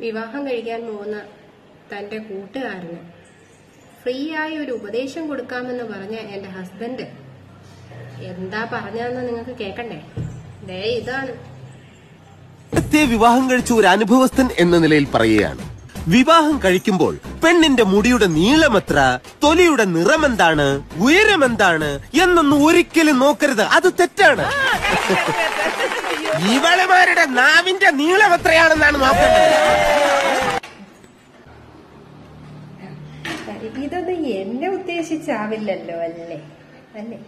വിവാഹം കഴിക്കാൻ പോകുന്ന തന്റെ കൂട്ടുകാരന് ഫ്രീ ആയി ഒരു ഉപദേശം കൊടുക്കാമെന്ന് പറഞ്ഞ എന്റെ ഹസ്ബൻഡ് എന്താ പറഞ്ഞതെന്ന് നിങ്ങൾക്ക് കേക്കണ്ടേ ദേ ഇതാണ്. വിവാഹം കഴിച്ച ഒരു അനുഭവസ്ഥൻ എന്ന നിലയിൽ പറയുകയാണ്. വിവാഹം കഴിക്കുമ്പോൾ പെണ്ണിന്റെ മുടിയുടെ നീളമെത്ര തൊലിയുടെ നിറം എന്താണ് ഉയരം എന്താണ് എന്നൊന്നും ഒരിക്കലും നോക്കരുത്. അത് തെറ്റാണ്. ഇവളുമാരുടെ നാവിന്റെ നീളം എത്രയാണെന്നാണ് നോക്കേണ്ടത്. ഇതൊന്നും എന്നെ ഉദ്ദേശിച്ചാവില്ലല്ലോ അല്ലേ? അല്ലേ?